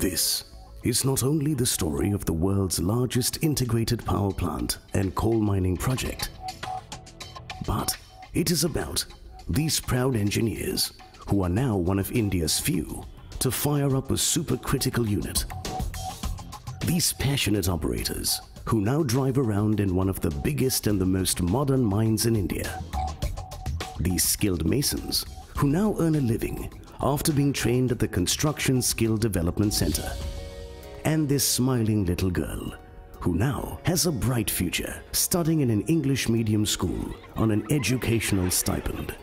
This is not only the story of the world's largest integrated power plant and coal mining project, but it is about these proud engineers who are now one of India's few to fire up a supercritical unit. These passionate operators who now drive around in one of the biggest and the most modern mines in India. These skilled masons who now earn a living after being trained at the Construction Skill Development Center. And this smiling little girl who now has a bright future studying in an English medium school on an educational stipend.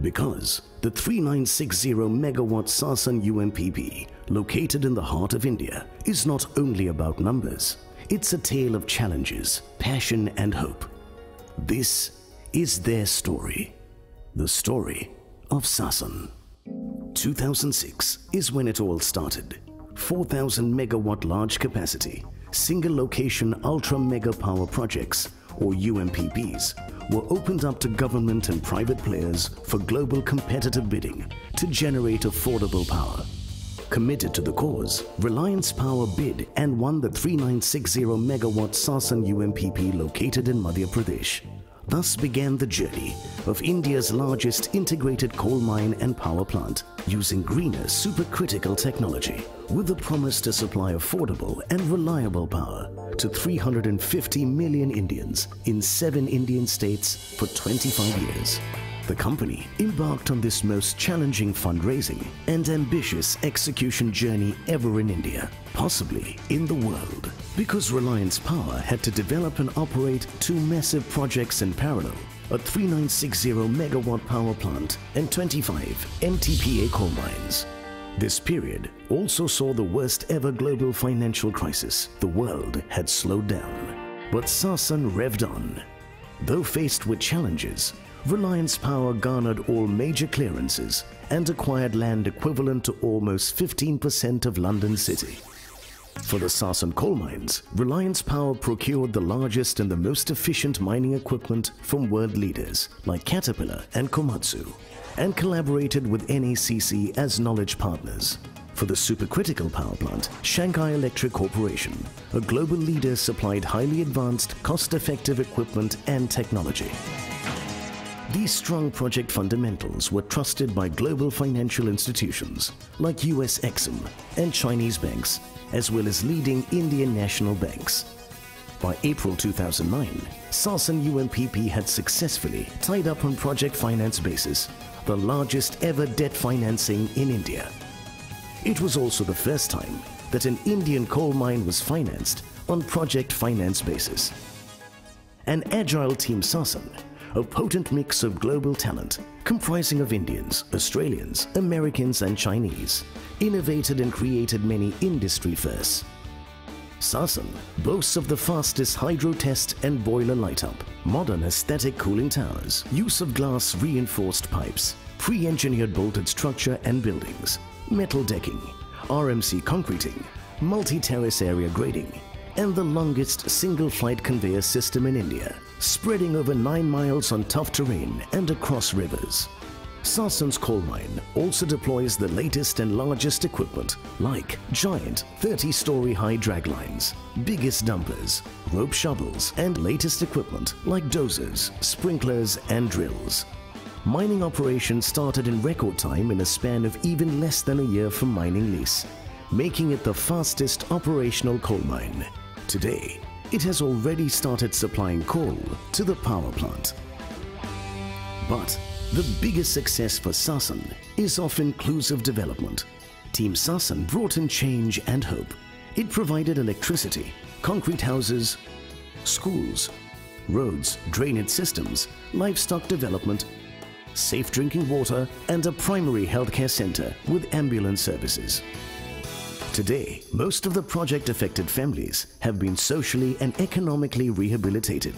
Because the 3960 megawatt Sasan UMPP, located in the heart of India, is not only about numbers, it's a tale of challenges, passion, and hope. This is their story. The story of Sasan. 2006 is when it all started. 4,000 megawatt large capacity, single location ultra mega power projects, or UMPPs, were opened up to government and private players for global competitive bidding to generate affordable power. Committed to the cause, Reliance Power bid and won the 3960 megawatt Sasan UMPP located in Madhya Pradesh. Thus began the journey of India's largest integrated coal mine and power plant using greener supercritical technology with the promise to supply affordable and reliable power to 350 million Indians in seven Indian states for 25 years. The company embarked on this most challenging fundraising and ambitious execution journey ever in India, possibly in the world, because Reliance Power had to develop and operate two massive projects in parallel a 3960 megawatt power plant and 25 MTPA coal mines. This period also saw the worst ever global financial crisis. The world had slowed down. But Sasan revved on. Though faced with challenges, Reliance Power garnered all major clearances and acquired land equivalent to almost 15% of London City. For the Sasan coal mines, Reliance Power procured the largest and the most efficient mining equipment from world leaders like Caterpillar and Komatsu and collaborated with NACC as knowledge partners. For the supercritical power plant, Shanghai Electric Corporation, a global leader supplied highly advanced, cost-effective equipment and technology. These strong project fundamentals were trusted by global financial institutions like US Exim and Chinese banks, as well as leading Indian national banks. By April 2009, Sasan UMPP had successfully tied up on project finance basis, the largest ever debt financing in India. It was also the first time that an Indian coal mine was financed on project finance basis. An agile team Sasan a potent mix of global talent comprising of Indians, Australians, Americans and Chinese, innovated and created many industry firsts. Sasan boasts of the fastest hydro test and boiler light-up, modern aesthetic cooling towers, use of glass reinforced pipes, pre-engineered bolted structure and buildings, metal decking, RMC concreting, multi-terrace area grading, and the longest single-flight conveyor system in India, spreading over 9 miles on tough terrain and across rivers. Sasan's coal mine also deploys the latest and largest equipment like giant 30-story high draglines, biggest dumpers, rope shovels and latest equipment like dozers, sprinklers and drills. Mining operations started in record time in a span of even less than a year from mining lease, making it the fastest operational coal mine. Today, it has already started supplying coal to the power plant. But the biggest success for Sasan is of inclusive development. Team Sasan brought in change and hope. It provided electricity, concrete houses, schools, roads, drainage systems, livestock development, safe drinking water and a primary healthcare center with ambulance services. Today, most of the project-affected families have been socially and economically rehabilitated.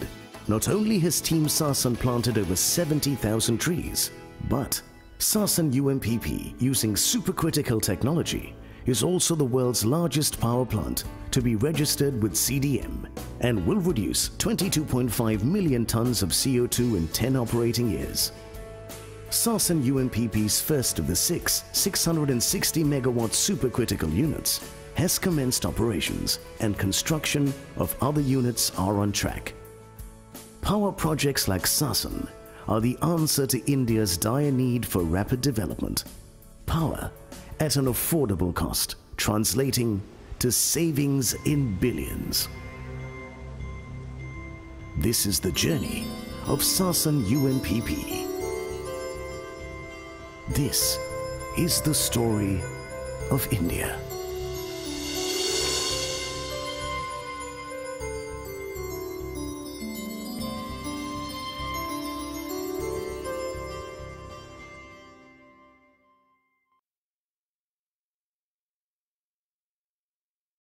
Not only has Team Sasan planted over 70,000 trees, but Sasan UMPP, using supercritical technology, is also the world's largest power plant to be registered with CDM and will reduce 22.5 million tons of CO2 in 10 operating years. Sasan UMPP's first of the six 660 megawatt supercritical units has commenced operations and construction of other units are on track. Power projects like Sasan are the answer to India's dire need for rapid development. Power at an affordable cost, translating to savings in billions. This is the journey of Sasan UMPP. This is the story of India.